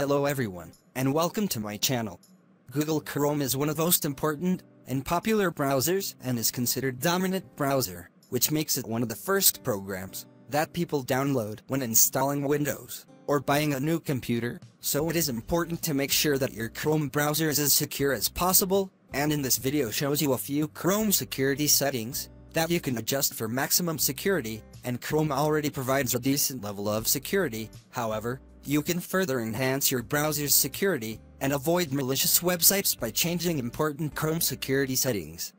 Hello everyone, and welcome to my channel. Google Chrome is one of the most important and popular browsers and is considered dominant browser, which makes it one of the first programs that people download when installing Windows or buying a new computer, so it is important to make sure that your Chrome browser is as secure as possible, and in this video shows you a few Chrome security settings that you can adjust for maximum security, and Chrome already provides a decent level of security, however, you can further enhance your browser's security and avoid malicious websites by changing important Chrome security settings.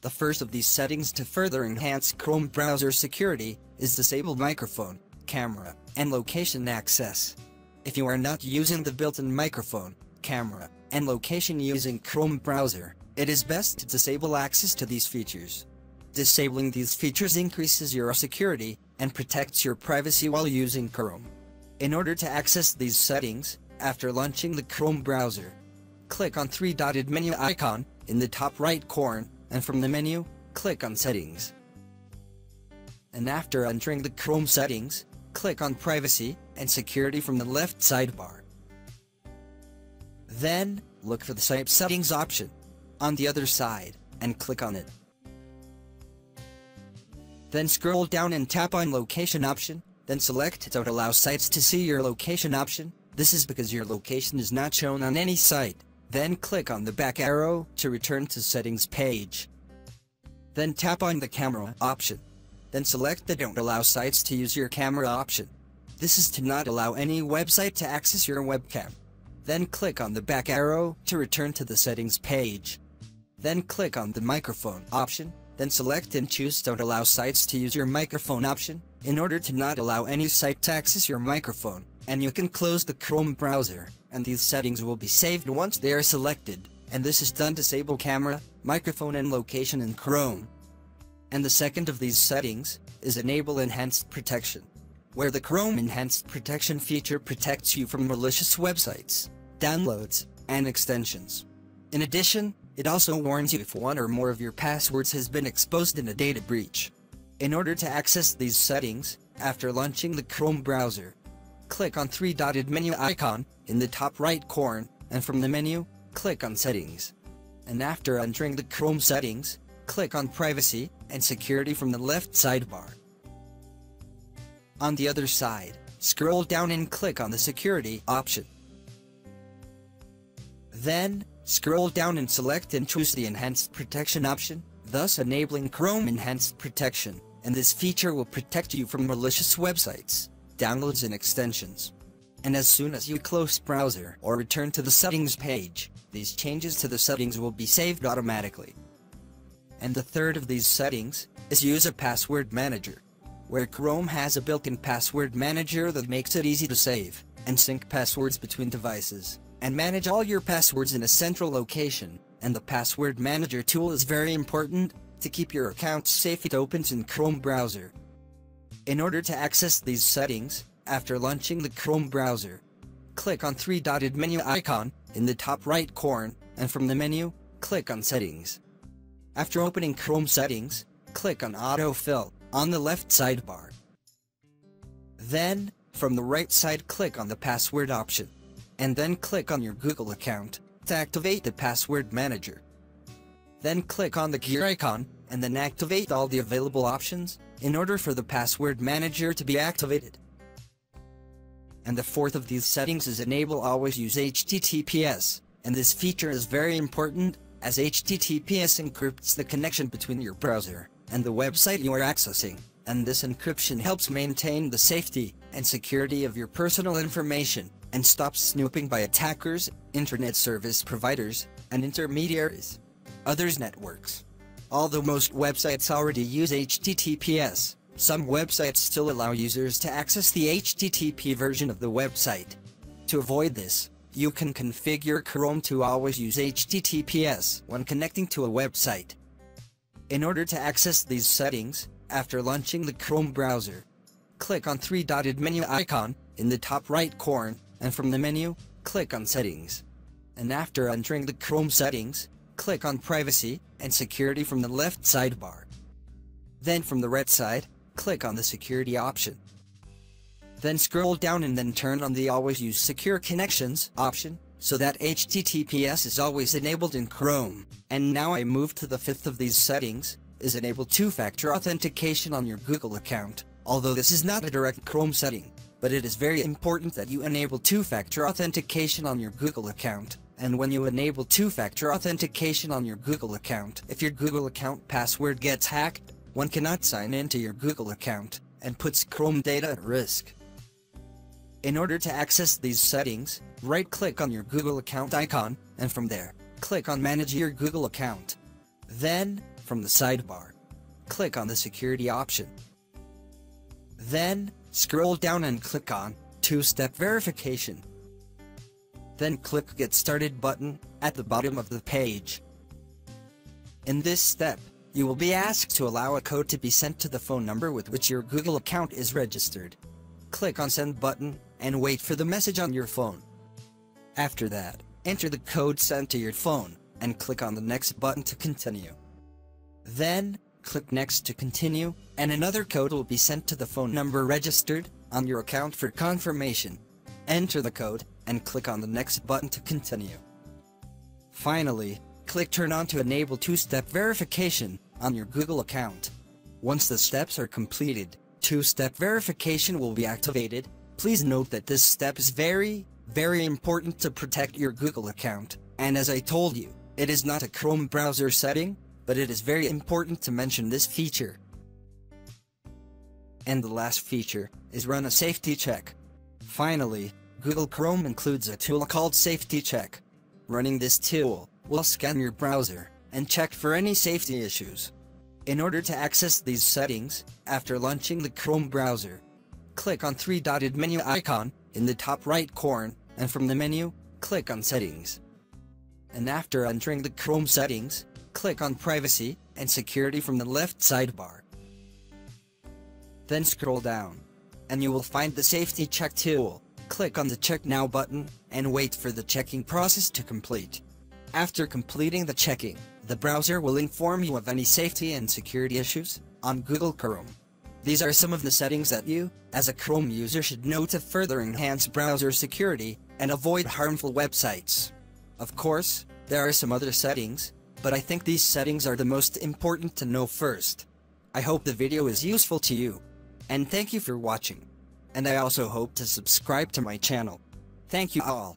The first of these settings to further enhance Chrome browser security is disable microphone, camera, and location access. If you are not using the built-in microphone, camera, and location using Chrome browser, it is best to disable access to these features. Disabling these features increases your security and protects your privacy while using Chrome. In order to access these settings, after launching the Chrome browser, click on three-dotted menu icon in the top right corner and from the menu, click on Settings. And after entering the Chrome settings, click on Privacy and Security from the left sidebar. Then, look for the Site Settings option on the other side and click on it. Then scroll down and tap on Location option, then select Don't allow sites to see your location option. This is because your location is not shown on any site. Then click on the back arrow to return to settings page. Then tap on the camera option. Then select the don't allow sites to use your camera option. This is to not allow any website to access your webcam. Then click on the back arrow to return to the settings page. Then click on the microphone option, then select and choose don't allow sites to use your microphone option, in order to not allow any site to access your microphone, and you can close the Chrome browser and these settings will be saved once they are selected, and this is done disable camera, microphone and location in Chrome. And the second of these settings is enable enhanced protection, where the Chrome enhanced protection feature protects you from malicious websites, downloads, and extensions. In addition, it also warns you if one or more of your passwords has been exposed in a data breach. In order to access these settings, after launching the Chrome browser, click on three-dotted menu icon in the top right corner, and from the menu, click on Settings. And after entering the Chrome settings, click on Privacy and Security from the left sidebar. On the other side, scroll down and click on the Security option. Then, scroll down and select and choose the Enhanced Protection option, thus enabling Chrome Enhanced Protection, and this feature will protect you from malicious websites downloads and extensions. And as soon as you close browser or return to the settings page, these changes to the settings will be saved automatically. And the third of these settings is User password manager, where Chrome has a built-in password manager that makes it easy to save and sync passwords between devices and manage all your passwords in a central location. And the password manager tool is very important to keep your account safe. It opens in Chrome browser in order to access these settings, after launching the Chrome browser, click on three-dotted menu icon in the top right corner, and from the menu, click on Settings. After opening Chrome settings, click on Autofill on the left sidebar. Then, from the right side click on the password option, and then click on your Google account to activate the password manager. Then click on the gear icon, and then activate all the available options, in order for the password manager to be activated. And the fourth of these settings is enable always use HTTPS, and this feature is very important, as HTTPS encrypts the connection between your browser and the website you are accessing, and this encryption helps maintain the safety and security of your personal information, and stops snooping by attackers, internet service providers, and intermediaries. Others networks. Although most websites already use HTTPS, some websites still allow users to access the HTTP version of the website. To avoid this, you can configure Chrome to always use HTTPS when connecting to a website. In order to access these settings, after launching the Chrome browser, click on three-dotted menu icon in the top right corner, and from the menu, click on Settings. And after entering the Chrome settings, click on Privacy and Security from the left sidebar. Then from the right side, click on the Security option. Then scroll down and then turn on the Always Use Secure Connections option, so that HTTPS is always enabled in Chrome. And now I move to the fifth of these settings, is enable two-factor authentication on your Google account. Although this is not a direct Chrome setting, but it is very important that you enable two-factor authentication on your Google account. And when you enable two-factor authentication on your Google account, if your Google account password gets hacked, one cannot sign into your Google account, and puts Chrome data at risk. In order to access these settings, right-click on your Google account icon, and from there, click on Manage your Google account. Then, from the sidebar, click on the Security option. Then, scroll down and click on Two-Step Verification. Then click Get Started button at the bottom of the page. In this step, you will be asked to allow a code to be sent to the phone number with which your Google account is registered. Click on Send button and wait for the message on your phone. After that, enter the code sent to your phone and click on the Next button to continue. Then, click Next to continue, and another code will be sent to the phone number registered on your account for confirmation. Enter the code, and click on the Next button to continue. Finally, click Turn on to enable two-step verification on your Google account. Once the steps are completed, two-step verification will be activated. Please note that this step is very, very important to protect your Google account. And as I told you, it is not a Chrome browser setting, but it is very important to mention this feature. And the last feature is run a safety check. Finally, Google Chrome includes a tool called Safety Check. Running this tool will scan your browser and check for any safety issues. In order to access these settings, after launching the Chrome browser, click on three-dotted menu icon in the top right corner, and from the menu, click on Settings. And after entering the Chrome settings, click on Privacy and Security from the left sidebar. Then scroll down, and you will find the Safety Check tool. Click on the Check Now button, and wait for the checking process to complete. After completing the checking, the browser will inform you of any safety and security issues on Google Chrome. These are some of the settings that you, as a Chrome user should know to further enhance browser security and avoid harmful websites. Of course, there are some other settings, but I think these settings are the most important to know first. I hope the video is useful to you. And thank you for watching. And I also hope to subscribe to my channel. Thank you all.